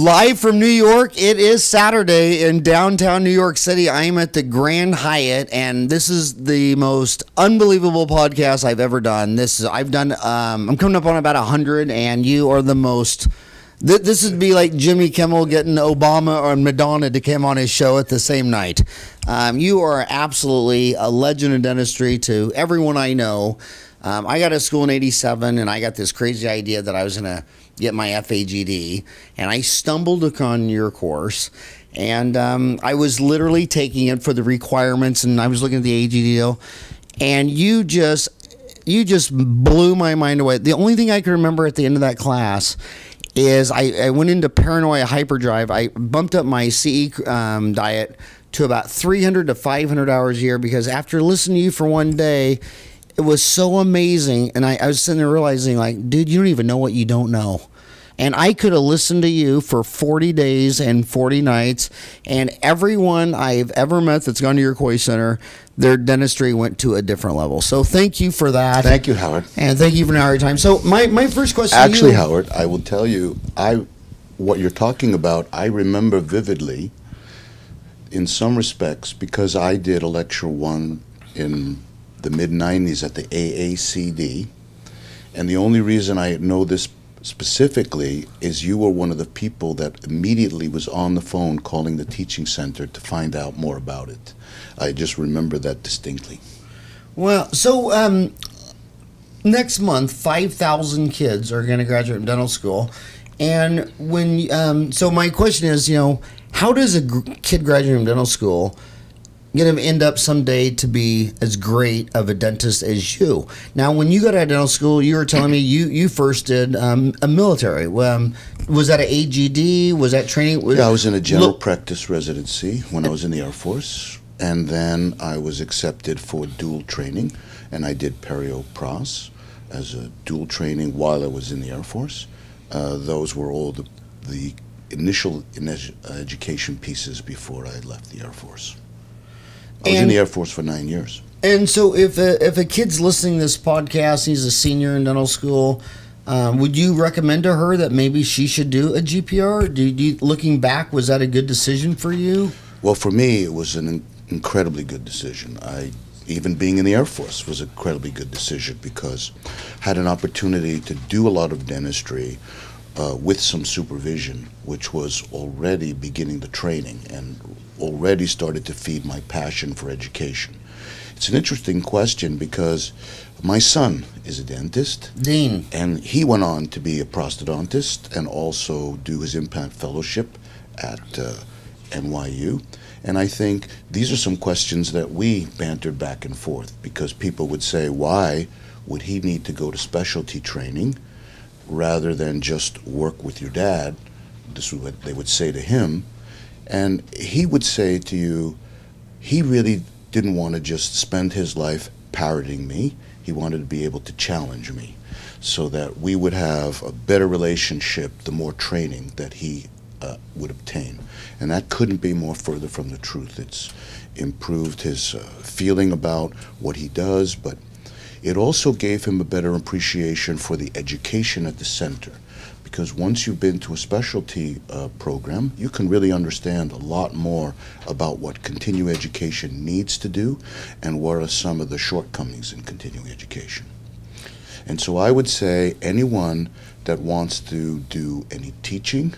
Live from New York, it is Saturday in downtown New York City. I am at the Grand Hyatt, and this is the most unbelievable podcast I've ever done. This is I've done. Um, I'm coming up on about hundred, and you are the most. Th- this would be like Jimmy Kimmel getting Obama or Madonna to come on his show at the same night. Um, you are absolutely a legend in dentistry to everyone I know. Um, I got to school in '87, and I got this crazy idea that I was gonna get my FAGD, and I stumbled upon your course. And um, I was literally taking it for the requirements, and I was looking at the AGD deal, and you just you just blew my mind away. The only thing I can remember at the end of that class is I, I went into paranoia hyperdrive. I bumped up my CE um, diet to about 300 to 500 hours a year because after listening to you for one day, it was so amazing. And I, I was sitting there realizing, like, dude, you don't even know what you don't know. And I could have listened to you for 40 days and 40 nights. And everyone I've ever met that's gone to your Kois Center, their dentistry went to a different level. So thank you for that. Thank you, Howard. And thank you for an hour time. So my, my first question Actually, Howard, I will tell you, I what you're talking about, I remember vividly in some respects because I did a lecture one in the mid 90s at the AACD. And the only reason I know this specifically is you were one of the people that immediately was on the phone calling the teaching center to find out more about it. I just remember that distinctly. Well, so um, next month, five thousand kids are going to graduate from dental school, and when um, so my question is, you know, how does a kid graduate from dental school? Going to end up someday to be as great of a dentist as you. Now, when you got out of dental school, you were telling me you you first did um, a military. Um, was that an AGD? Was that training? Was, Yeah, I was in a general practice residency when I was in the Air Force, and then I was accepted for dual training, and I did perio pros as a dual training while I was in the Air Force. Uh, those were all the, the initial init- education pieces before I left the Air Force. I was in the Air Force for nine years. And so, if a, if a kid's listening to this podcast, he's a senior in dental school, um, would you recommend to her that maybe she should do a GPR? Do you, looking back, was that a good decision for you? Well, for me, it was an in- incredibly good decision. I even being in the Air Force was an incredibly good decision because I had an opportunity to do a lot of dentistry uh, with some supervision, which was already beginning the training and already started to feed my passion for education. It's an interesting question because my son is a dentist. Dean, And he went on to be a prosthodontist and also do his implant fellowship at uh, NYU. And I think these are some questions that we bantered back and forth because people would say, why would he need to go to specialty training rather than just work with your dad? This is what they would say to him. And he would say to you, he really didn't want to just spend his life parroting me. He wanted to be able to challenge me so that we would have a better relationship the more training that he uh, would obtain. And that couldn't be more further from the truth. It's improved his uh, feeling about what he does, but it also gave him a better appreciation for the education at the center. Because once you've been to a specialty uh, program, you can really understand a lot more about what continuing education needs to do and what are some of the shortcomings in continuing education. And so I would say anyone that wants to do any teaching,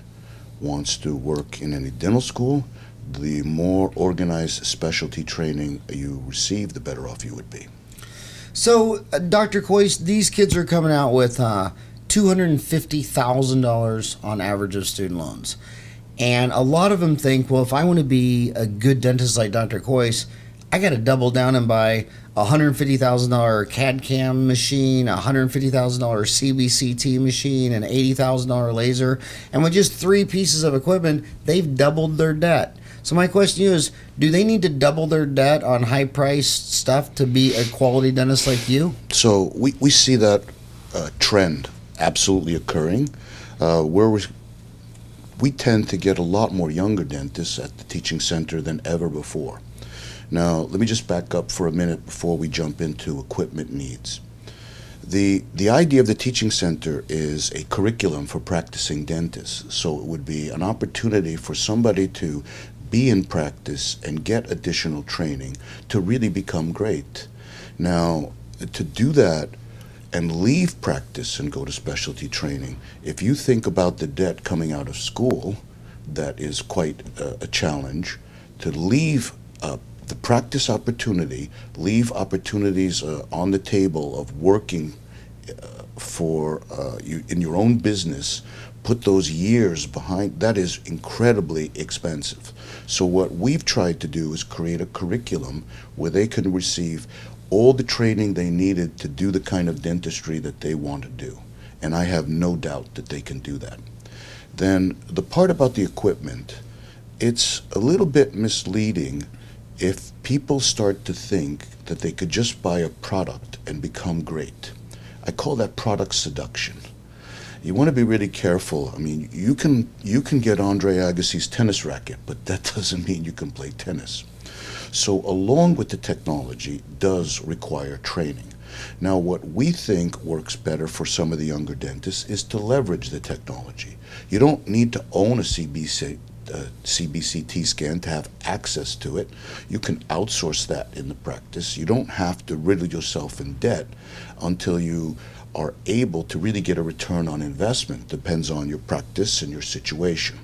wants to work in any dental school, the more organized specialty training you receive, the better off you would be. so uh, Dr. Kois, these kids are coming out with uh, $250,000 on average of student loans. And a lot of them think, well, if I want to be a good dentist like Dr. Kois, I got to double down and buy a $150,000 CAD CAM machine, a $150,000 CBCT machine, an $80,000 laser. And with just three pieces of equipment, they've doubled their debt. So, my question to you is do they need to double their debt on high priced stuff to be a quality dentist like you? So we, we see that uh, trend absolutely occurring. Uh, where we, we tend to get a lot more younger dentists at the teaching center than ever before. Now, let me just back up for a minute before we jump into equipment needs. The, the idea of the teaching center is a curriculum for practicing dentists. So it would be an opportunity for somebody to be in practice and get additional training to really become great. Now, to do that and leave practice and go to specialty training, if you think about the debt coming out of school, that is quite a, a challenge. To leave uh, the practice opportunity, leave opportunities uh, on the table of working uh, for uh, you in your own business, put those years behind, that is incredibly expensive. So, what we've tried to do is create a curriculum where they can receive all the training they needed to do the kind of dentistry that they want to do. And I have no doubt that they can do that. Then, the part about the equipment, it's a little bit misleading if people start to think that they could just buy a product and become great. I call that product seduction you want to be really careful. I mean, you can you can get Andre Agassi's tennis racket, but that doesn't mean you can play tennis. So, along with the technology, does require training. Now, what we think works better for some of the younger dentists is to leverage the technology. You don't need to own a CBC, uh, CBCT scan to have access to it. You can outsource that in the practice. You don't have to riddle yourself in debt until you are able to really get a return on investment depends on your practice and your situation.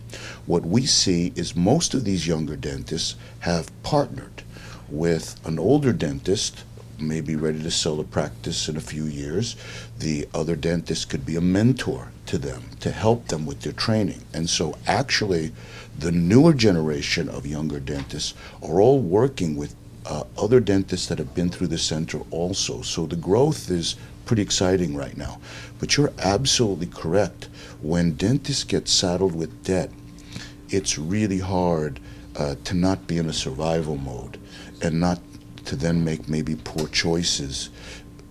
What we see is most of these younger dentists have partnered with an older dentist, may be ready to sell a practice in a few years. The other dentist could be a mentor to them to help them with their training. And so, actually, the newer generation of younger dentists are all working with uh, other dentists that have been through the center also. So the growth is pretty exciting right now. But you're absolutely correct. When dentists get saddled with debt, it's really hard uh, to not be in a survival mode and not to then make maybe poor choices,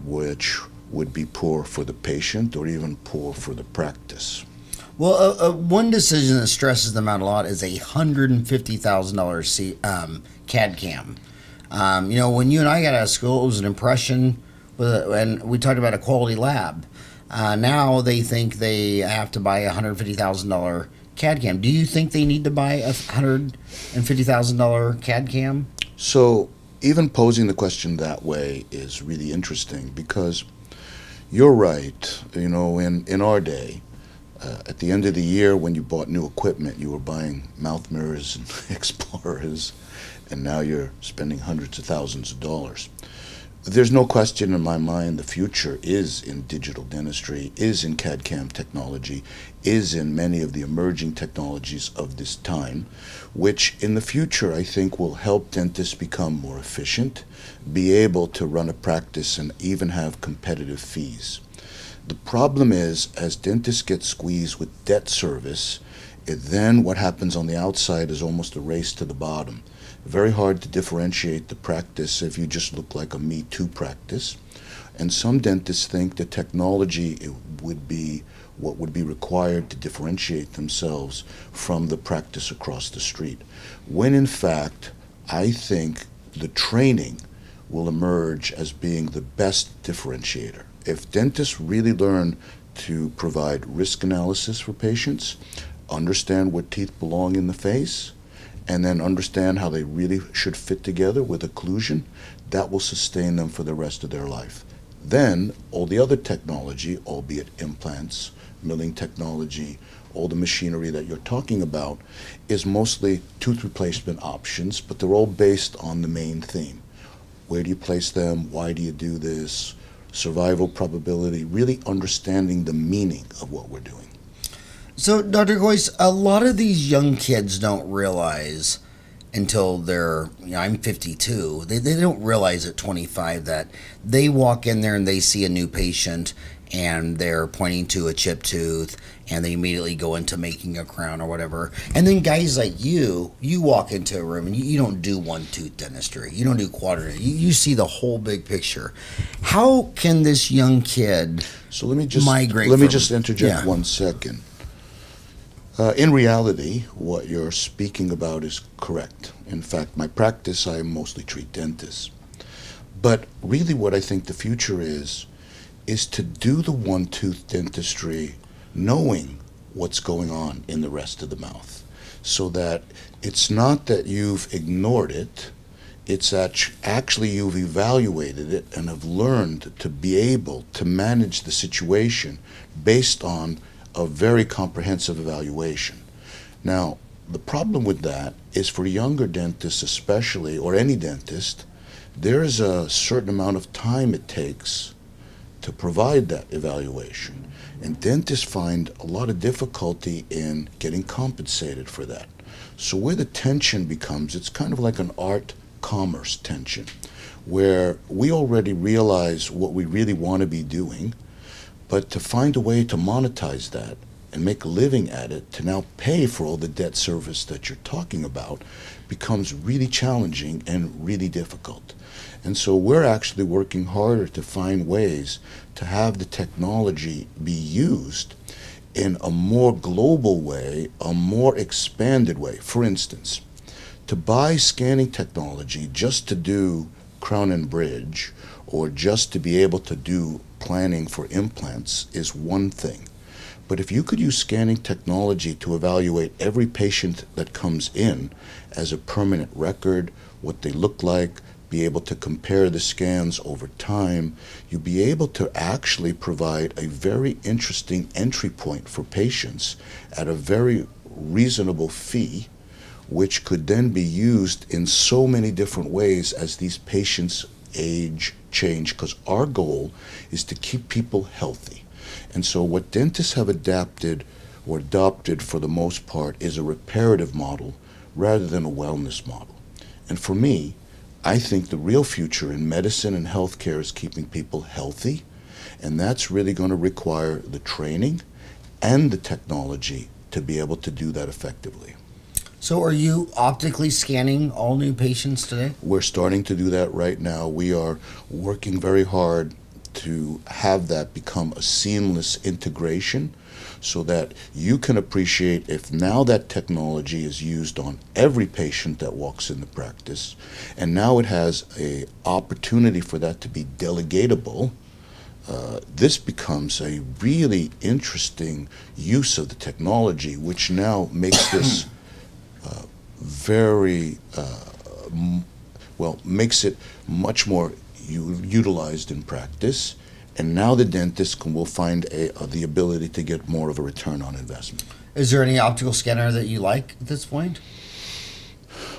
which would be poor for the patient or even poor for the practice. Well, uh, uh, one decision that stresses them out a lot is a hundred and fifty thousand dollars um, CAD cam. Um, you know, when you and I got out of school, it was an impression and we talked about a quality lab. Uh, now they think they have to buy a hundred fifty thousand dollar CAD cam. Do you think they need to buy a hundred and fifty thousand dollar CAD cam? So even posing the question that way is really interesting because you're right. You know, in in our day, uh, at the end of the year when you bought new equipment, you were buying mouth mirrors and explorers, and now you're spending hundreds of thousands of dollars there's no question in my mind the future is in digital dentistry, is in CAD CAM technology, is in many of the emerging technologies of this time, which in the future I think will help dentists become more efficient, be able to run a practice, and even have competitive fees. The problem is, as dentists get squeezed with debt service, then what happens on the outside is almost a race to the bottom very hard to differentiate the practice if you just look like a Me Too practice. And some dentists think that technology would be what would be required to differentiate themselves from the practice across the street. When in fact, I think the training will emerge as being the best differentiator. If dentists really learn to provide risk analysis for patients, understand what teeth belong in the face, and then understand how they really should fit together with occlusion, that will sustain them for the rest of their life. Then, all the other technology, albeit implants, milling technology, all the machinery that you're talking about, is mostly tooth replacement options, but they're all based on the main theme. Where do you place them? Why do you do this? Survival probability, really understanding the meaning of what we're doing. So, Dr. Kois, a lot of these young kids don't realize until they're, you know, I'm 52, they, they don't realize at 25 that they walk in there and they see a new patient and they're pointing to a chipped tooth and they immediately go into making a crown or whatever. And then guys like you, you walk into a room and you, you don't do one tooth dentistry. You don't do quadrant. You, you see the whole big picture. How can this young kid so let me just migrate? Let from, me just interject yeah. one second. Uh, in reality, what you're speaking about is correct. In fact, my practice, I mostly treat dentists. But really, what I think the future is, is to do the one tooth dentistry knowing what's going on in the rest of the mouth so that it's not that you've ignored it it's that actually you've evaluated it and have learned to be able to manage the situation based on a very comprehensive evaluation. Now, the problem with that is for younger dentists, especially, or any dentist, there is a certain amount of time it takes to provide that evaluation. And dentists find a lot of difficulty in getting compensated for that. So, where the tension becomes, it's kind of like an art commerce tension, where we already realize what we really want to be doing, but to find a way to monetize that and make a living at it to now pay for all the debt service that you're talking about becomes really challenging and really difficult. And so we're actually working harder to find ways to have the technology be used in a more global way, a more expanded way. For instance, to buy scanning technology just to do crown and bridge or just to be able to do planning for implants is one thing. But if you could use scanning technology to evaluate every patient that comes in as a permanent record, what they look like, be able to compare the scans over time, you'd be able to actually provide a very interesting entry point for patients at a very reasonable fee which could then be used in so many different ways as these patients age, change, because our goal is to keep people healthy. And so, what dentists have adapted or adopted for the most part is a reparative model rather than a wellness model. And for me, I think the real future in medicine and healthcare is keeping people healthy, and that's really going to require the training and the technology to be able to do that effectively. So, are you optically scanning all new patients today? We're starting to do that right now. We are working very hard to have that become a seamless integration so that you can appreciate if now that technology is used on every patient that walks in the practice and now it has a opportunity for that to be delegatable uh, this becomes a really interesting use of the technology which now makes this uh, m- well makes it much more u- utilized in practice and now the dentist can, will find a, uh, the ability to get more of a return on investment Is there any optical scanner that you like at this point?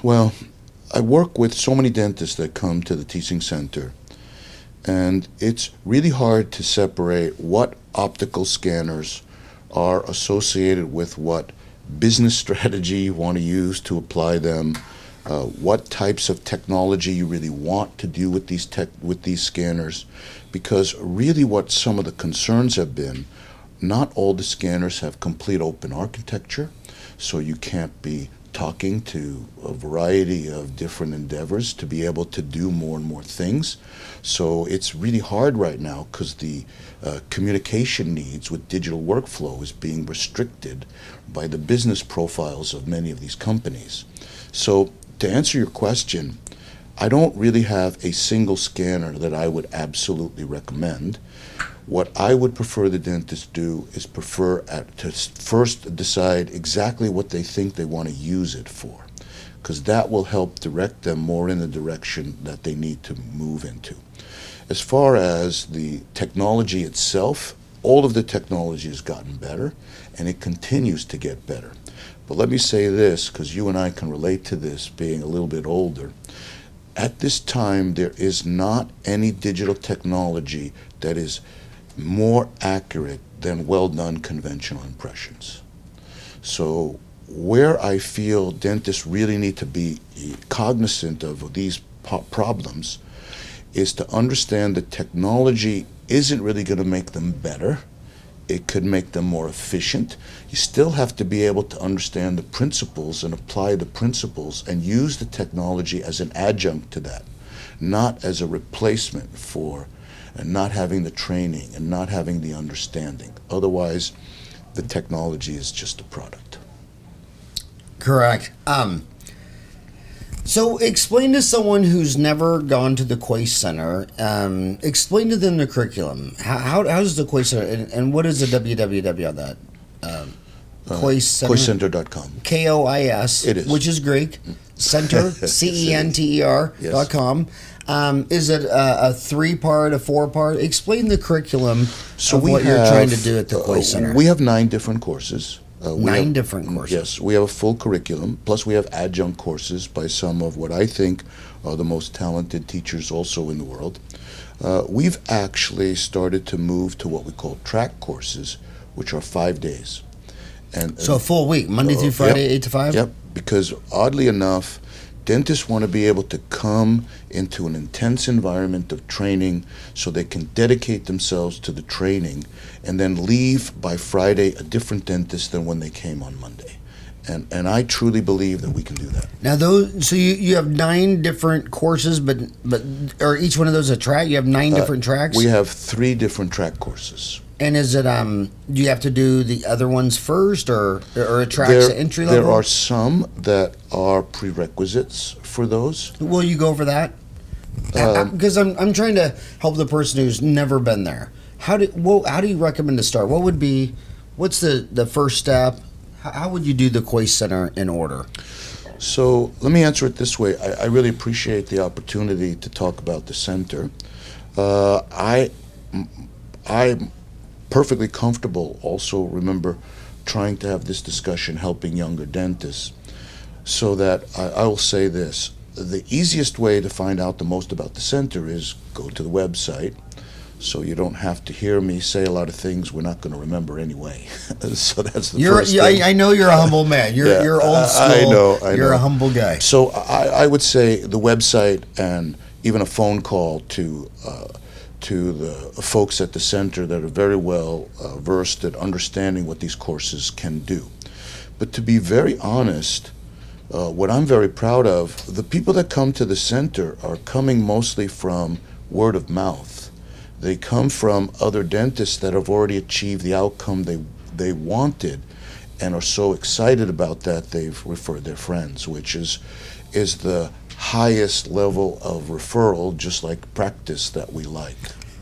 well i work with so many dentists that come to the teaching center and it's really hard to separate what optical scanners are associated with what business strategy you want to use to apply them, uh, what types of technology you really want to do with these tech with these scanners, because really what some of the concerns have been, not all the scanners have complete open architecture, so you can't be talking to a variety of different endeavors to be able to do more and more things. So it's really hard right now because the uh, communication needs with digital workflow is being restricted by the business profiles of many of these companies. So to answer your question, I don't really have a single scanner that I would absolutely recommend. What I would prefer the dentist do is prefer at, to first decide exactly what they think they want to use it for, because that will help direct them more in the direction that they need to move into. As far as the technology itself, all of the technology has gotten better, and it continues to get better. But let me say this, because you and I can relate to this being a little bit older. At this time, there is not any digital technology that is more accurate than well done conventional impressions. So, where I feel dentists really need to be cognizant of these problems is to understand that technology isn't really going to make them better. It could make them more efficient. You still have to be able to understand the principles and apply the principles and use the technology as an adjunct to that, not as a replacement for and not having the training and not having the understanding. Otherwise, the technology is just a product. Correct. Um, So, explain to someone who's never gone to the Kois Center. Um, explain to them the curriculum. How, how, how does the Kois Center and, and what is the www on that? Um, Kois Center. K O I S. It is. Which is Greek. Center. C E N T E R Yes. dot com. Um, is it a, a three part, a four part? Explain the curriculum of what you're trying to do at the Kois uh, Center. We have nine different courses. Uh, Nine have- different courses. Yes, we have a full curriculum. Plus, we have adjunct courses by some of what I think are the most talented teachers also in the world. Uh, we've actually started to move to what we call track courses, which are five days. And so a full week, Monday Uh, through Friday, yep, eight to five. Yep, because oddly enough, dentists want to be able to come into an intense environment of training so they can dedicate themselves to the training and then leave by Friday a different dentist than when they came on Monday. And, and I truly believe that we can do that. Now those, so you, you have nine different courses, but but or each one of those a track. You have nine different tracks. Uh, We have three different track courses. And is it um? Do you have to do the other ones first, or or a track's There, entry level? there are some that are prerequisites for those. Will you go over that? Um, Because I'm I'm trying to help the person who's never been there. How do well, how do you recommend to start? What would be what's the the first step? How, how would you do the Kois Center in order? So let me answer it this way. I, I really appreciate the opportunity to talk about the center. Uh, I, I'm perfectly comfortable also, remember, trying to have this discussion helping younger dentists. So that I, I will say this the easiest way to find out the most about the center is go to the website. So you don't have to hear me say a lot of things we're not going to remember anyway. so that's the You're first thing. I, I know you're a humble man. You're Yeah, you're old I- school. I know, I you're know. a humble guy. So I, I would say the website and even a phone call to uh, to the folks at the center that are very well uh, versed at understanding what these courses can do. But to be very honest, uh, what I'm very proud of, the people that come to the center are coming mostly from word of mouth. They come from other dentists that have already achieved the outcome they they wanted and are so excited about that they've referred their friends, which is is the highest level of referral, just like practice that we like.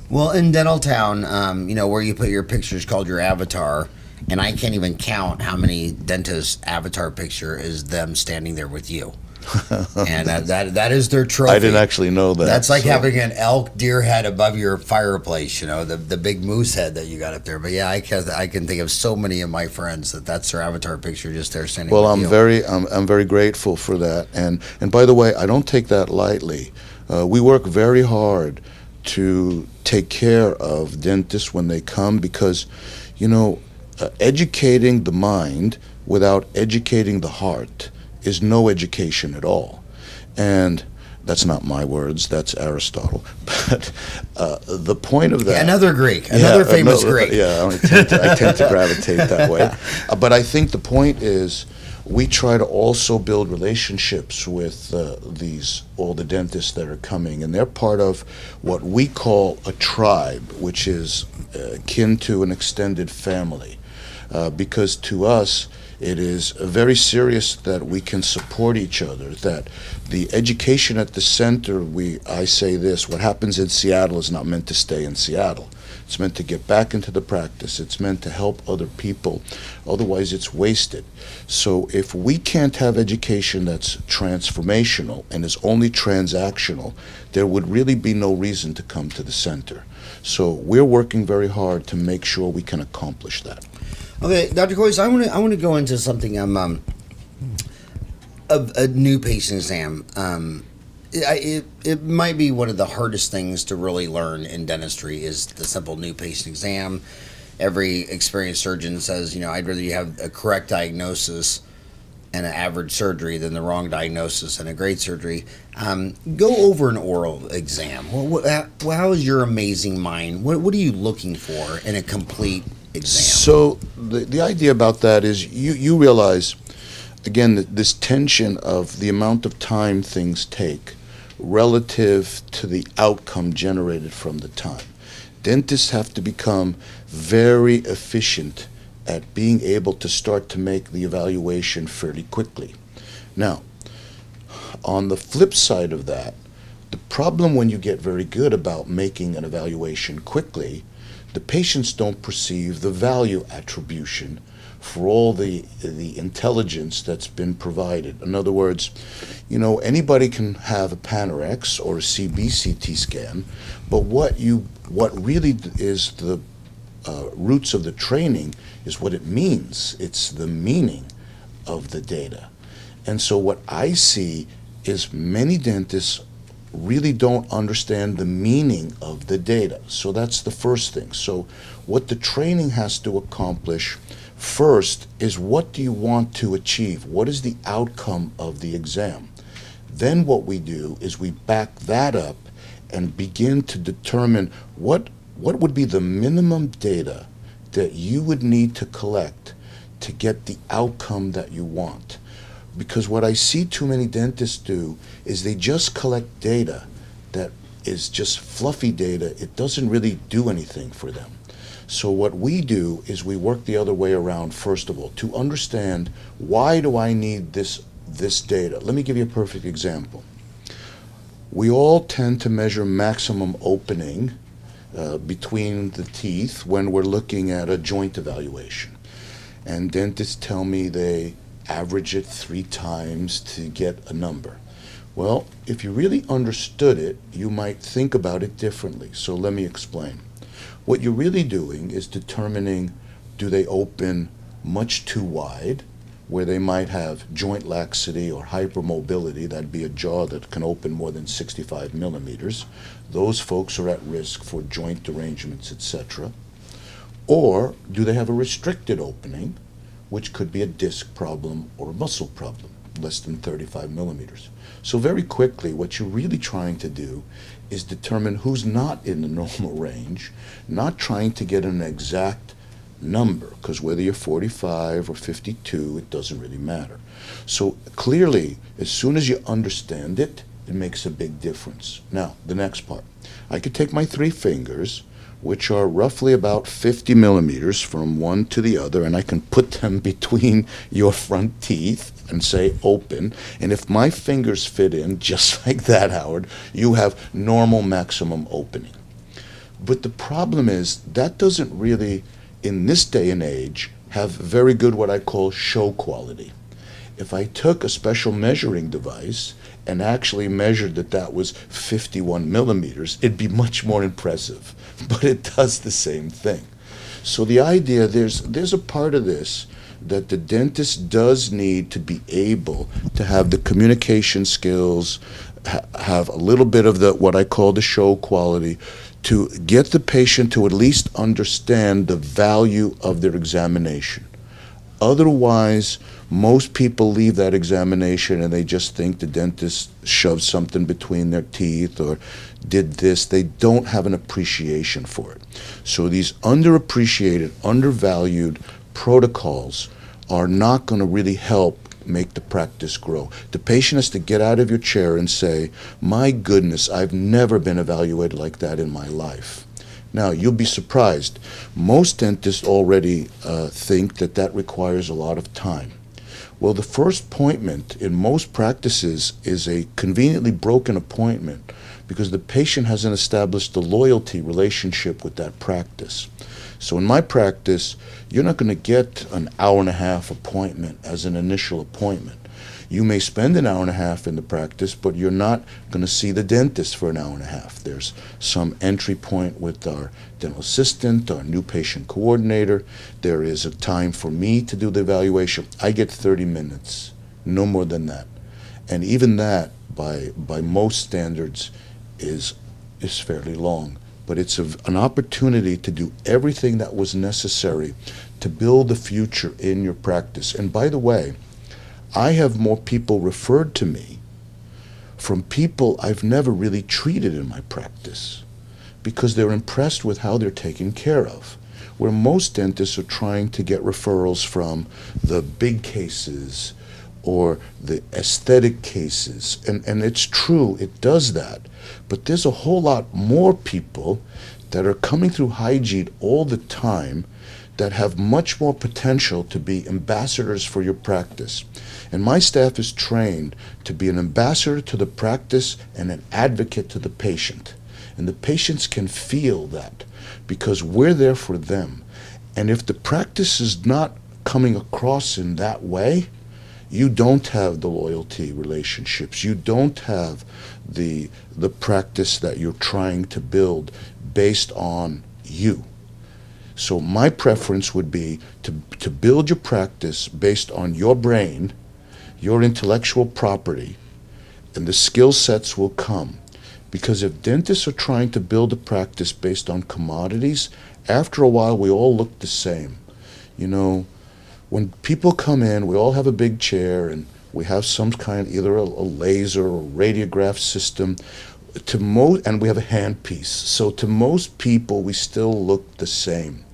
Well, in Dental Town, um, you know where you put your pictures called your avatar, and I can't even count how many dentists' avatar picture is them standing there with you, and that that, that is their trophy. I didn't actually know that. That's like so- having an elk deer head above your fireplace, you know, the the big moose head that you got up there. But yeah, I can I can think of so many of my friends that that's their avatar picture just there standing. Well, I'm you. very, I'm, I'm very grateful for that. And and by the way, I don't take that lightly. Uh, we work very hard to take care of dentists when they come because, you know, uh, educating the mind without educating the heart is no education at all. And that's not my words, that's Aristotle. But uh, the point of that. Yeah, another Greek, another Yeah, famous no, Greek. Yeah, I tend, to, I tend to gravitate that way. Uh, but I think the point is, we try to also build relationships with uh, these all the dentists that are coming, and they're part of what we call a tribe, which is uh, akin to an extended family, uh, because to us. It is very serious that we can support each other. That the education at the center, we I say this: what happens in Seattle is not meant to stay in Seattle. It's meant to get back into the practice. It's meant to help other people. Otherwise, it's wasted. So, if we can't have education that's transformational and is only transactional, there would really be no reason to come to the center. So, we're working very hard to make sure we can accomplish that. Okay, Dr. Kois, I want to I want to go into something um, um a, a new patient exam. Um, it, it might be one of the hardest things to really learn in dentistry is the simple new patient exam. Every experienced surgeon says, you know, I'd rather you have a correct diagnosis and an average surgery than the wrong diagnosis and a great surgery. Um, go over an oral exam. What, what, how, is your amazing mind? What, what are you looking for in a complete exam? So the the idea about that is you you realize again that this tension of the amount of time things take relative to the outcome generated from the time. Dentists have to become very efficient at being able to start to make the evaluation fairly quickly. Now, on the flip side of that, the problem when you get very good about making an evaluation quickly, the patients don't perceive the value attribution for all the the intelligence that's been provided. In other words, you know, anybody can have a Panorex or a CBCT scan, but what you what really is the uh, roots of the training is what it means. It's the meaning of the data. And so what I see is many dentists really don't understand the meaning of the data. So that's the first thing. So what the training has to accomplish first is what do you want to achieve? What is the outcome of the exam? Then what we do is we back that up and begin to determine what what would be the minimum data that you would need to collect to get the outcome that you want. Because what I see too many dentists do is they just collect data that is just fluffy data. It doesn't really do anything for them. So what we do is we work the other way around first of all to understand why do I need this this data. Let me give you a perfect example. We all tend to measure maximum opening uh, between the teeth when we're looking at a joint evaluation. And dentists tell me they average it three times to get a number. Well, if you really understood it, you might think about it differently. So let me explain. What you're really doing is determining do they open much too wide, where they might have joint laxity or hypermobility, that'd be a jaw that can open more than 65 millimeters. Those folks are at risk for joint derangements, etc. Or do they have a restricted opening, which could be a disc problem or a muscle problem, less than 35 millimeters. So very quickly, what you're really trying to do is determine who's not in the normal range, not trying to get an exact number, because whether you're 45 or 52, it doesn't really matter. So clearly, as soon as you understand it, it makes a big difference. Now, the next part. I could take my three fingers which are roughly about 50 millimeters from one to the other, and I can put them between your front teeth and say open. And if my fingers fit in just like that, Howard, you have normal maximum opening. But the problem is that doesn't really, in this day and age, have very good what I call show quality. If I took a special measuring device and actually measured that that was 51 millimeters, it'd be much more impressive. But it does the same thing. So the idea there's there's a part of this that the dentist does need to be able to have the communication skills, ha- have a little bit of the what I call the show quality, to get the patient to at least understand the value of their examination. Otherwise, most people leave that examination and they just think the dentist shoved something between their teeth or did this. They don't have an appreciation for it. So these underappreciated, undervalued protocols are not going to really help make the practice grow. The patient has to get out of your chair and say, My goodness, I've never been evaluated like that in my life. Now, you'll be surprised. Most dentists already uh, think that that requires a lot of time. Well, the first appointment in most practices is a conveniently broken appointment because the patient hasn't established a loyalty relationship with that practice. So in my practice, you're not going to get an hour and a half appointment as an initial appointment. You may spend an hour and a half in the practice, but you're not going to see the dentist for an hour and a half. There's some entry point with our dental assistant, our new patient coordinator. There is a time for me to do the evaluation. I get 30 minutes, no more than that. And even that, by, by most standards, is, is fairly long. But it's a, an opportunity to do everything that was necessary to build the future in your practice. And by the way, I have more people referred to me from people I've never really treated in my practice because they're impressed with how they're taken care of. Where most dentists are trying to get referrals from the big cases or the aesthetic cases. And, and it's true, it does that. But there's a whole lot more people that are coming through hygiene all the time that have much more potential to be ambassadors for your practice. And my staff is trained to be an ambassador to the practice and an advocate to the patient. And the patients can feel that because we're there for them. And if the practice is not coming across in that way, you don't have the loyalty relationships. You don't have the the practice that you're trying to build based on you. So my preference would be to, to build your practice based on your brain, your intellectual property, and the skill sets will come. Because if dentists are trying to build a practice based on commodities, after a while we all look the same. You know, when people come in, we all have a big chair and we have some kind, either a, a laser or radiograph system. To most, and we have a handpiece. So to most people, we still look the same.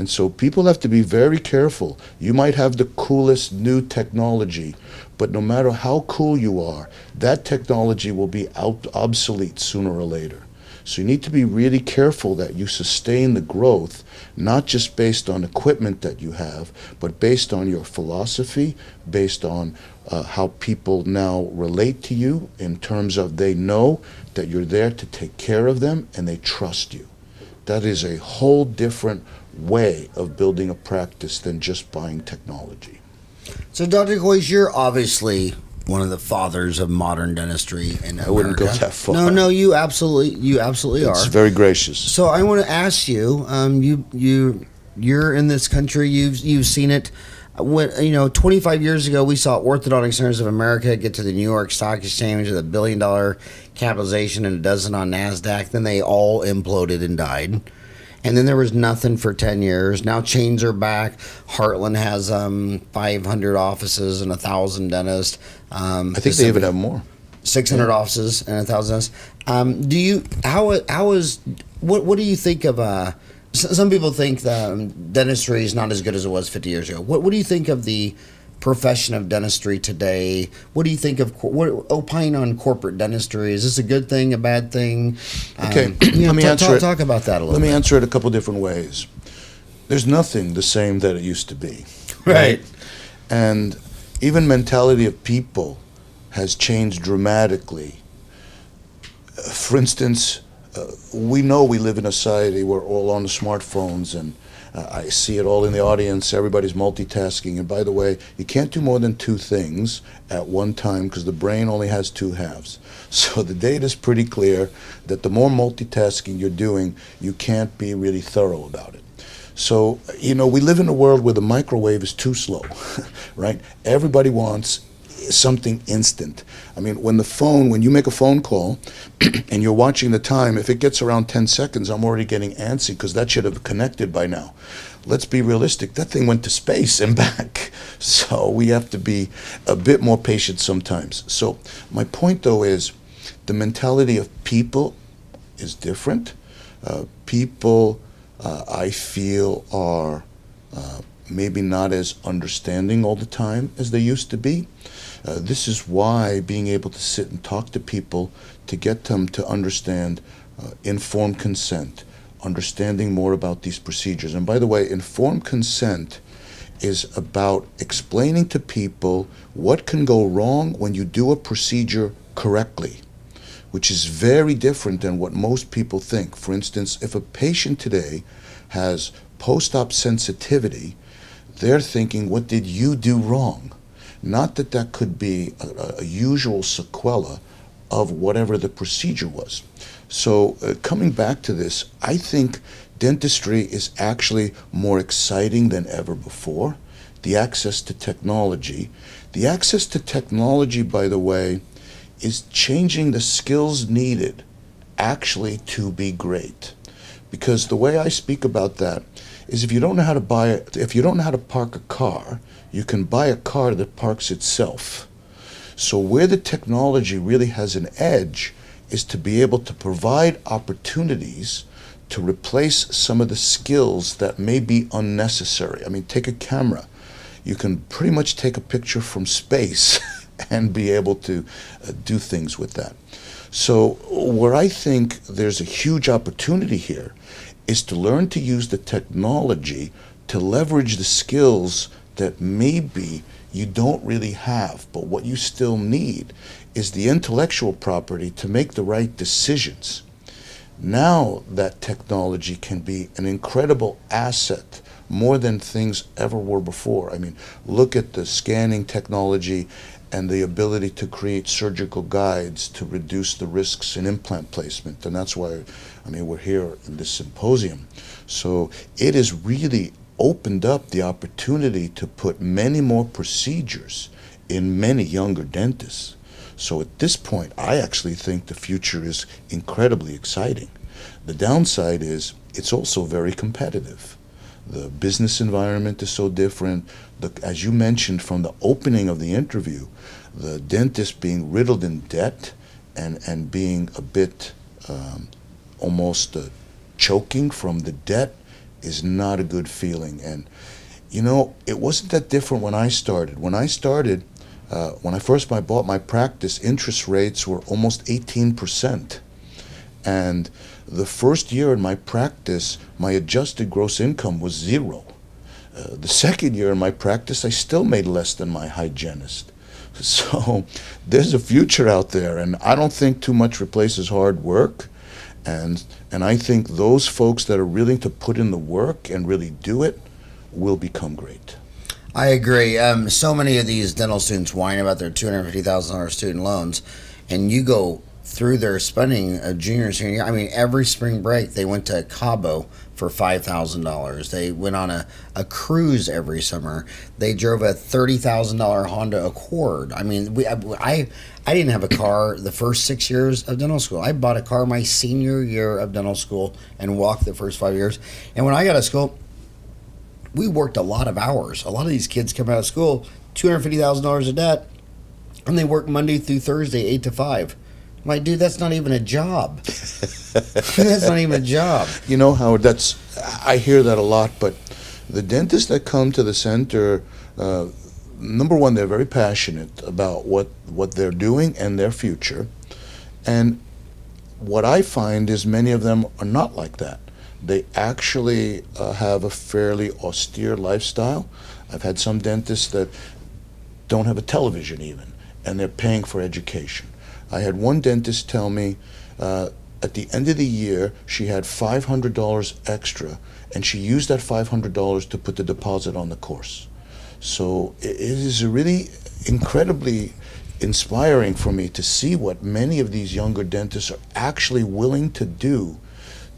And so people have to be very careful. You might have the coolest new technology, but no matter how cool you are, that technology will be out, obsolete sooner or later. So you need to be really careful that you sustain the growth, not just based on equipment that you have, but based on your philosophy, based on uh, how people now relate to you in terms of they know that you're there to take care of them and they trust you. That is a whole different way of building a practice than just buying technology. So, Dr. Kois, you're obviously one of the fathers of modern dentistry in America. I wouldn't go that far. No, no, you absolutely, you absolutely It's are. very gracious. So, I want to ask you, um, you, you, you're in this country. You've, you've seen it. When you know, 25 years ago, we saw Orthodontic Centers of America get to the New York Stock Exchange with a billion dollar capitalization and a dozen on Nasdaq. Then they all imploded and died and then there was nothing for 10 years. Now chains are back. Heartland has um, 500 offices and a thousand dentists. Um, I think they even have more. 600 yeah. offices and a thousand dentists. Um, do you how how is what what do you think of uh some people think that um, dentistry is not as good as it was 50 years ago. What what do you think of the profession of dentistry today. What do you think of what opine on corporate dentistry? Is this a good thing, a bad thing? Okay, um, you know, let me talk, answer it. Talk about that a little. Let me bit. answer it a couple different ways. There's nothing the same that it used to be. Right. right? And even mentality of people has changed dramatically. For instance, uh, we know we live in a society where all on smartphones and uh, I see it all in the audience. Everybody's multitasking. And by the way, you can't do more than two things at one time because the brain only has two halves. So the data is pretty clear that the more multitasking you're doing, you can't be really thorough about it. So, you know, we live in a world where the microwave is too slow, right? Everybody wants something instant. I mean, when the phone, when you make a phone call and you're watching the time, if it gets around 10 seconds, I'm already getting antsy because that should have connected by now. Let's be realistic. That thing went to space and back. So we have to be a bit more patient sometimes. So my point, though, is the mentality of people is different. Uh, people, uh, I feel, are uh, maybe not as understanding all the time as they used to be. Uh, this is why being able to sit and talk to people to get them to understand uh, informed consent, understanding more about these procedures. And by the way, informed consent is about explaining to people what can go wrong when you do a procedure correctly, which is very different than what most people think. For instance, if a patient today has post op sensitivity, they're thinking, What did you do wrong? Not that that could be a, a usual sequela of whatever the procedure was. So, uh, coming back to this, I think dentistry is actually more exciting than ever before. The access to technology. The access to technology, by the way, is changing the skills needed actually to be great. Because the way I speak about that is if you don't know how to buy, it, if you don't know how to park a car, you can buy a car that parks itself. So, where the technology really has an edge is to be able to provide opportunities to replace some of the skills that may be unnecessary. I mean, take a camera. You can pretty much take a picture from space and be able to uh, do things with that. So, where I think there's a huge opportunity here is to learn to use the technology to leverage the skills that maybe you don't really have, but what you still need is the intellectual property to make the right decisions. Now that technology can be an incredible asset more than things ever were before. I mean, look at the scanning technology and the ability to create surgical guides to reduce the risks in implant placement. And that's why, I mean, we're here in this symposium. So it has really opened up the opportunity to put many more procedures in many younger dentists. So at this point, I actually think the future is incredibly exciting. The downside is it's also very competitive. The business environment is so different. The, as you mentioned from the opening of the interview, the dentist being riddled in debt and, and being a bit um, almost uh, choking from the debt is not a good feeling. And, you know, it wasn't that different when I started. When I started, uh, when I first bought my practice, interest rates were almost 18%. And the first year in my practice, my adjusted gross income was zero. Uh, the second year in my practice, I still made less than my hygienist. So there's a future out there, and I don't think too much replaces hard work. And, and I think those folks that are willing to put in the work and really do it will become great. I agree. Um, so many of these dental students whine about their $250,000 student loans, and you go through their spending a junior's year. I mean, every spring break they went to Cabo for five thousand dollars. They went on a, a cruise every summer. They drove a thirty thousand dollar Honda Accord. I mean, we I I didn't have a car the first six years of dental school. I bought a car my senior year of dental school and walked the first five years. And when I got to school, we worked a lot of hours. A lot of these kids come out of school two hundred fifty thousand dollars of debt, and they work Monday through Thursday eight to five. I'm like, dude, that's not even a job. that's not even a job. You know, Howard, that's I hear that a lot, but the dentists that come to the center, uh, number one, they're very passionate about what what they're doing and their future, and what I find is many of them are not like that. They actually uh, have a fairly austere lifestyle. I've had some dentists that don't have a television even, and they're paying for education I had one dentist tell me uh, at the end of the year she had $500 extra and she used that $500 to put the deposit on the course. So it is really incredibly inspiring for me to see what many of these younger dentists are actually willing to do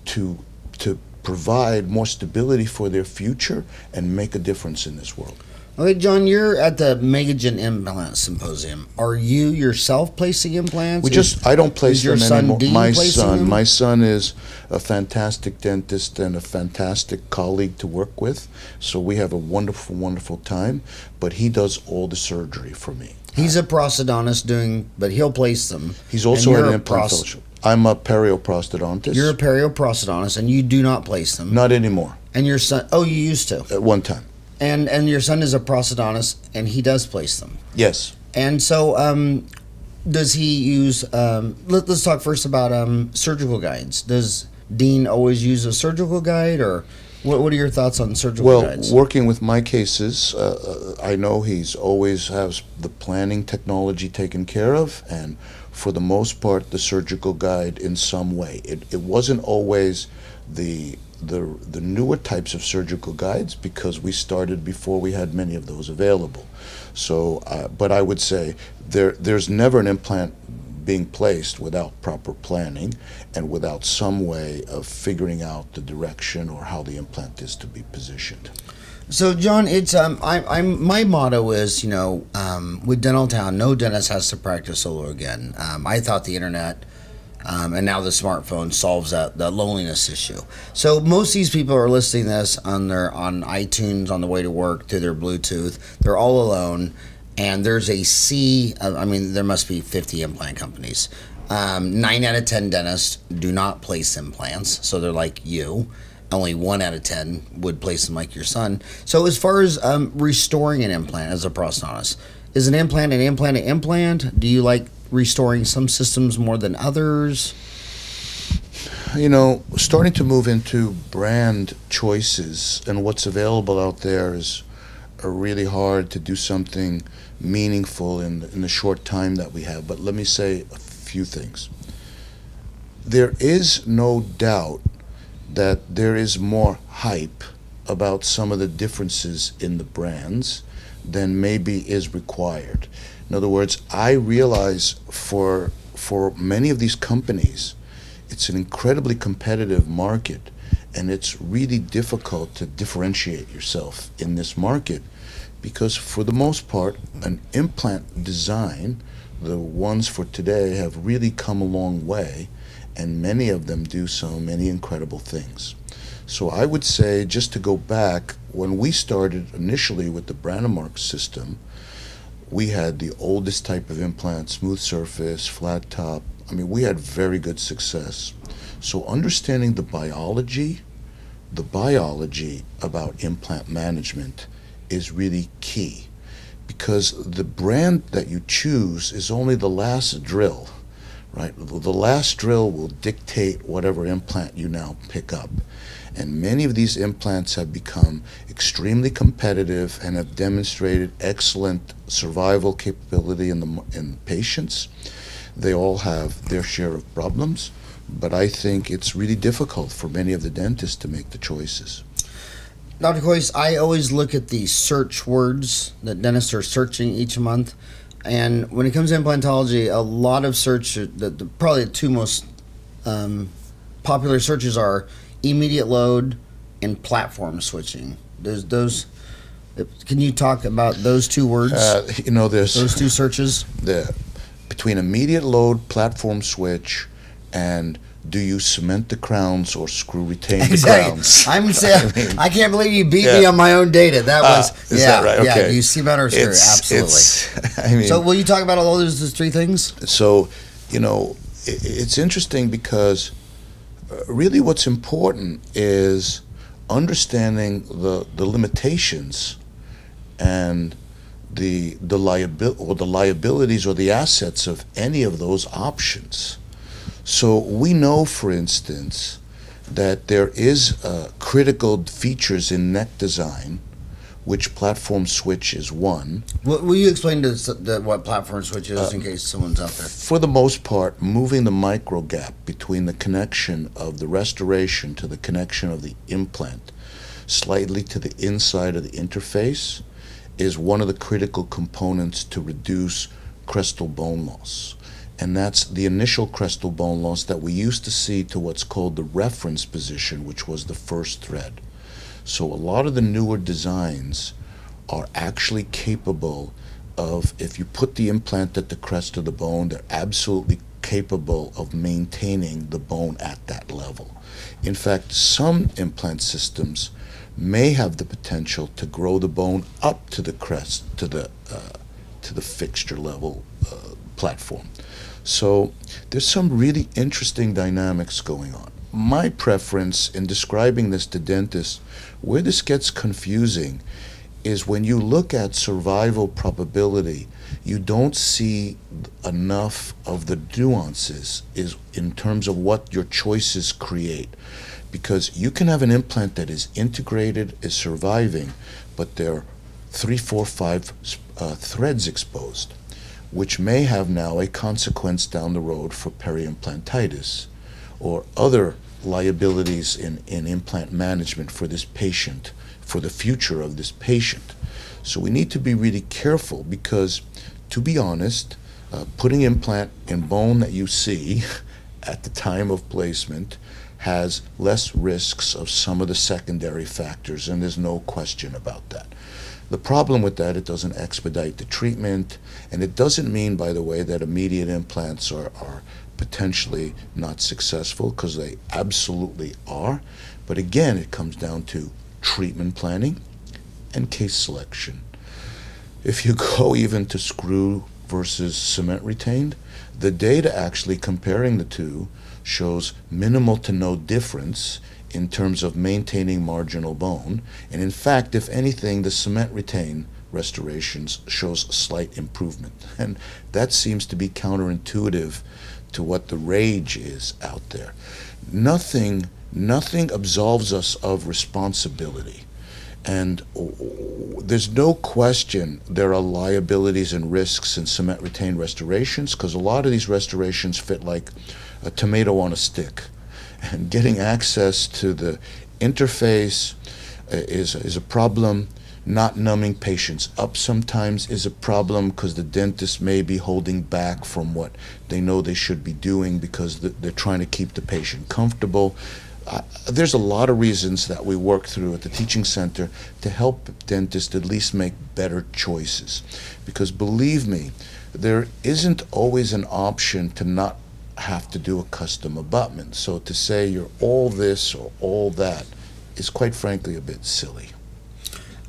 to to provide more stability for their future and make a difference in this world. Okay, John, you're at the Megagen Implant Symposium. Are you yourself placing implants? We just I don't place them anymore. Dean my son, them? my son is a fantastic dentist and a fantastic colleague to work with. So we have a wonderful, wonderful time. But he does all the surgery for me. He's a prosthodontist doing, but he'll place them. He's also an implant fellowship. I'm a perioprosthodontist. You're a perioprosthodontist, and you do not place them. Not anymore. And your son? Oh, you used to. At one time. And and your son is a prosthodontist, and he does place them. Yes. And so, um, does he use? Um, let, us talk first about um, surgical guides. Does Dean always use a surgical guide, or what, what are your thoughts on surgical well, guides? Well, working with my cases, uh, uh, I know he's always has the planning technology taken care of, and for the most part, the surgical guide in some way. It, it wasn't always the the, the newer types of surgical guides because we started before we had many of those available. So, uh, but I would say there, there's never an implant being placed without proper planning and without some way of figuring out the direction or how the implant is to be positioned. So, John, it's um, I, I'm my motto is you know, um, with Dentaltown, no dentist has to practice solo again. Um, I thought the internet um, and now the smartphone solves that, that loneliness issue. So most of these people are listening this on their on iTunes on the way to work through their Bluetooth. They're all alone, and there's a sea. Of, I mean, there must be 50 implant companies. Um, nine out of ten dentists do not place implants, so they're like you. Only one out of ten would place them like your son. So as far as um, restoring an implant as a prosthodontist, is an implant an implant an implant? Do you like restoring some systems more than others? You know, starting to move into brand choices and what's available out there is really hard to do something meaningful in, in the short time that we have. But let me say a few things. There is no doubt that there is more hype about some of the differences in the brands than maybe is required. In other words, I realize for for many of these companies, it's an incredibly competitive market, and it's really difficult to differentiate yourself in this market because, for the most part, an implant design, the ones for today, have really come a long way, and many of them do so many incredible things. So I would say, just to go back, when we started initially with the Brånemark system, we had the oldest type of implant, smooth surface, flat top. I mean, we had very good success. So understanding the biology, the biology about implant management is really key because the brand that you choose is only the last drill, right? The last drill will dictate whatever implant you now pick up. And many of these implants have become extremely competitive and have demonstrated excellent survival capability in the in patients. They all have their share of problems, but I think it's really difficult for many of the dentists to make the choices. Dr. Kois, I always look at the search words that dentists are searching each month. And when it comes to implantology, a lot of search, the, the probably the two most um, popular searches are immediate load and platform switching. Those those can you talk about those two words? Uh, you know, there's those two searches. The between immediate load, platform switch, and do you cement the crowns or screw retain exactly. the crowns? I'm saying, I, mean, I can't believe you beat yeah. me on my own data. That was uh, yeah, that right? okay. yeah. You see better screw, absolutely. It's, I mean, so will you talk about all those three things? So, you know, it, it's interesting because really what's important is understanding the, the limitations and the the liabil- or the liabilities or the assets of any of those options. So we know, for instance, that there is uh, critical features in neck design which platform switch is one. Will, you explain to the, what platform switch is uh, in case someone's out there? For the most part, moving the micro gap between the connection of the restoration to the connection of the implant slightly to the inside of the interface is one of the critical components to reduce crestal bone loss. And that's the initial crestal bone loss that we used to see to what's called the reference position, which was the first thread. So a lot of the newer designs are actually capable of, if you put the implant at the crest of the bone, they're absolutely capable of maintaining the bone at that level. In fact, some implant systems may have the potential to grow the bone up to the crest, to the uh, to the fixture level uh, platform. So there's some really interesting dynamics going on my preference in describing this to dentists, where this gets confusing is when you look at survival probability, you don't see enough of the nuances is in terms of what your choices create. Because you can have an implant that is integrated, is surviving, but there are three, four, five uh, threads exposed, which may have now a consequence down the road for periimplantitis or other liabilities in, in implant management for this patient, for the future of this patient. So we need to be really careful because, to be honest, uh, putting implant in bone that you see at the time of placement has less risks of some of the secondary factors, and there's no question about that. The problem with that, it doesn't expedite the treatment, and it doesn't mean, by the way, that immediate implants are, are potentially not successful because they absolutely are. But again, it comes down to treatment planning and case selection. If you go even to screw versus cement retained, the data actually comparing the two shows minimal to no difference in terms of maintaining marginal bone. And in fact, if anything, the cement retained restorations shows slight improvement. And that seems to be counterintuitive to what the rage is out there. Nothing, nothing absolves us of responsibility. And there's no question there are liabilities and risks in cement retained restorations because a lot of these restorations fit like a tomato on a stick. And getting access to the interface uh, is, is a problem. Not numbing patients up sometimes is a problem because the dentist may be holding back from what they know they should be doing because they're trying to keep the patient comfortable. Uh, there's a lot of reasons that we work through at the teaching center to help dentists at least make better choices. Because believe me, there isn't always an option to not have to do a custom abutment. So to say you're all this or all that is quite frankly a bit silly.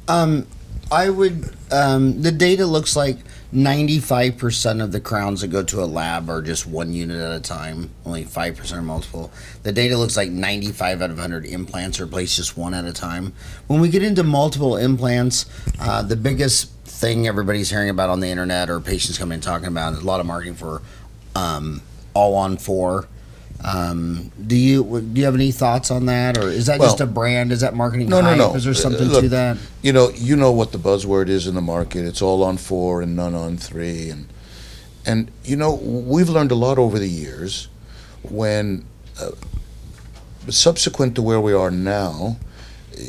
Um, I would. Um, the data looks like 95% of the crowns that go to a lab are just one unit at a time. Only 5% are multiple. The data looks like 95 out of 100 implants are placed just one at a time. When we get into multiple implants, uh, the biggest thing everybody's hearing about on the internet or patients coming and talking about is a lot of marketing for um, all on four. Um, do you do you have any thoughts on that, or is that Well- just a brand? Is that marketing? No, no, hype? no. Is there Uh, something look, to that? You know, you know what the buzzword is in the market. It's all on four and none on three, and and you know we've learned a lot over the years. When uh, subsequent to where we are now, eh,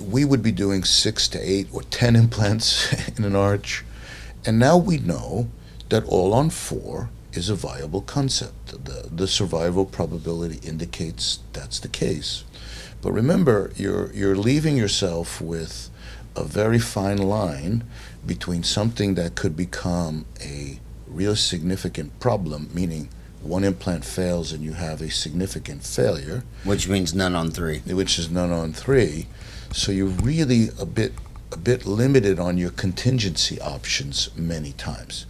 we would be doing six to eight or ten implants in an arch, and now we know that all on four is a viable concept. The, the survival probability indicates that's the case. But remember, you're, you're leaving yourself with a very fine line between something that could become a real significant problem, meaning one implant fails and you have a significant failure, Which means none on three. which is none on three. So you're really a bit a bit limited on your contingency options many times.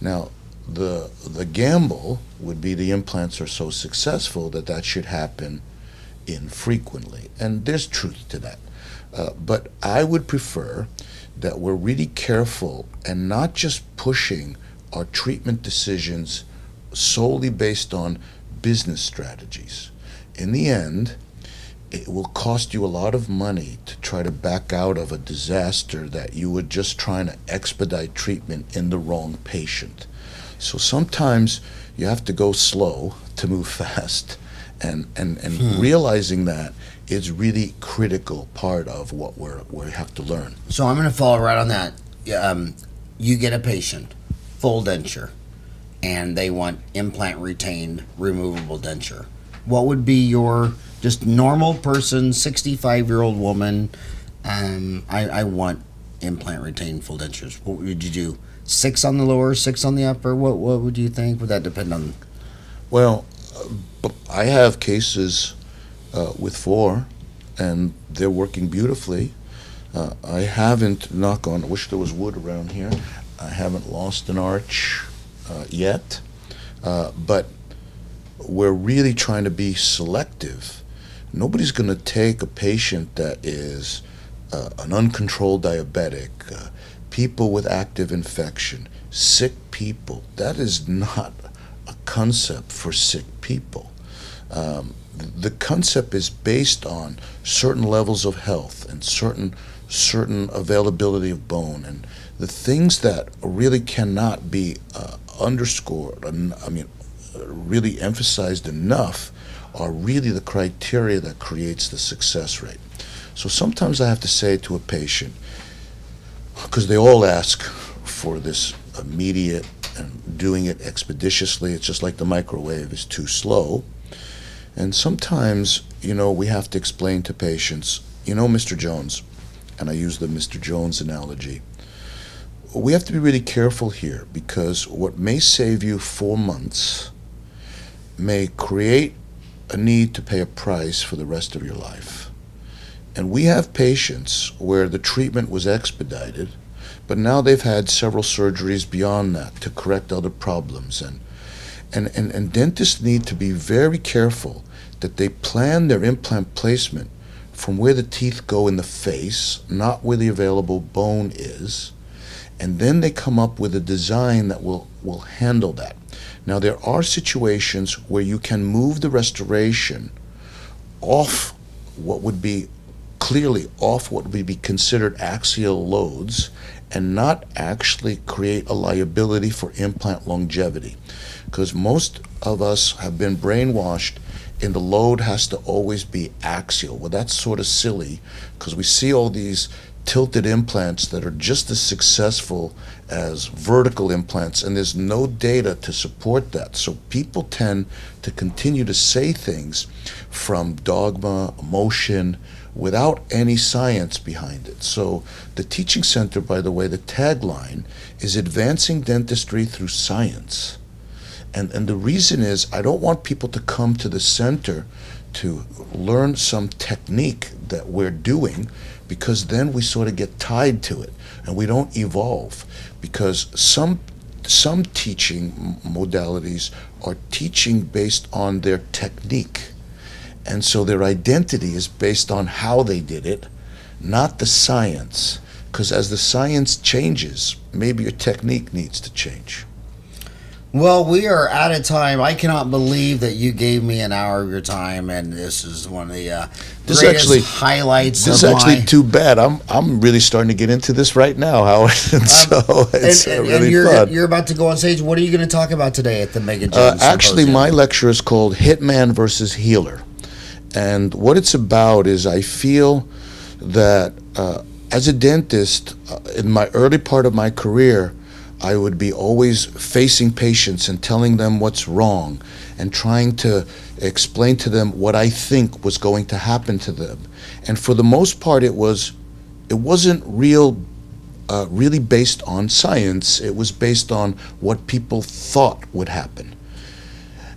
Now, the the gamble would be the implants are so successful that that should happen infrequently, and there's truth to that. Uh, but I would prefer that we're really careful and not just pushing our treatment decisions solely based on business strategies. In the end, it will cost you a lot of money to try to back out of a disaster that you were just trying to expedite treatment in the wrong patient. So sometimes you have to go slow to move fast. And, and, and realizing that is really critical part of what we're, we have to learn. So I'm going to follow right on that. Um, you get a patient, full denture, and they want implant retained, removable denture. What would be your just normal person, 65 year old woman? Um, I, I want implant retained full dentures. What would you do? Six on the lower, six on the upper. What what would you think? Would that depend on? Well, I have cases uh, with four, and they're working beautifully. Uh, I haven't, knock on, I wish there was wood around here. I haven't lost an arch uh, yet, uh, but we're really trying to be selective. Nobody's going to take a patient that is uh, an uncontrolled diabetic, uh, people with active infection, sick people. That is not a concept for sick people. Um, the concept is based on certain levels of health and certain certain availability of bone and the things that really cannot be uh, underscored I mean really emphasized enough are really the criteria that creates the success rate. So sometimes I have to say to a patient because they all ask for this immediate and doing it expeditiously. It's just like the microwave is too slow. And sometimes, you know, we have to explain to patients, you know, Mr. Jones, and I use the Mr. Jones analogy. We have to be really careful here because what may save you four months may create a need to pay a price for the rest of your life. And we have patients where the treatment was expedited, but now they've had several surgeries beyond that to correct other problems. And, and, and, and dentists need to be very careful that they plan their implant placement from where the teeth go in the face, not where the available bone is. And then they come up with a design that will, will handle that. Now, there are situations where you can move the restoration off what would be clearly off what would be considered axial loads and not actually create a liability for implant longevity. Because most of us have been brainwashed and the load has to always be axial. Well, that's sort of silly because we see all these tilted implants that are just as successful as vertical implants, and there's no data to support that. So people tend to continue to say things from dogma, emotion, without any science behind it. So the teaching center, by the way, the tagline is advancing dentistry through science. And, and the reason is I don't want people to come to the center to learn some technique that we're doing because then we sort of get tied to it and we don't evolve because some some teaching modalities are teaching based on their technique and so their identity is based on how they did it not the science because as the science changes maybe your technique needs to change well, we are out of time. I cannot believe that you gave me an hour of your time, and this is one of the uh, This greatest actually- highlights. This is actually my, too bad. I'm I'm really starting to get into this right now, Howard. And so it's and, uh, and- really and you're fun. you're about to go on stage. What are you going to talk about today at the Mega Uh, actually, Symposium? my lecture is called Hitman versus Healer. And what it's about is I feel that uh, as a dentist, uh, in my early part of my career, I would be always facing patients and telling them what's wrong and trying to explain to them what I think was going to happen to them. And for the most part, it was it wasn't real uh, really based on science. It was based on what people thought would happen.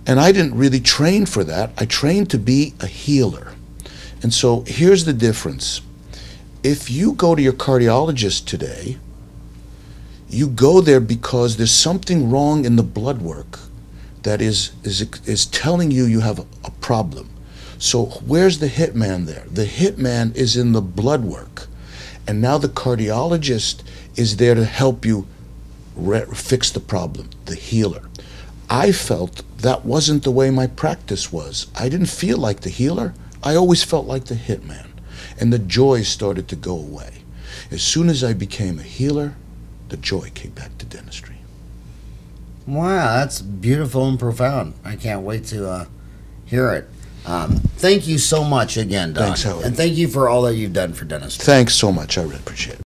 And I didn't really train for that. I trained to be a healer. And so here's the difference. If you go to your cardiologist today, you go there because there's something wrong in the blood work that is, is, is telling you you have a problem. So where's the hitman there? The hitman is in the blood work. And now the cardiologist is there to help you fix the problem, the healer. I felt that wasn't the way my practice was. I didn't feel like the healer. I always felt like the hitman. And the joy started to go away. As soon as I became a healer, the joy came back to dentistry. Wow, that's beautiful and profound. I can't wait to uh, hear it. Um, thank you so much again, Doc. Thanks, Howard. And thank you for all that you've done for dentistry. Thanks so much. I really appreciate it.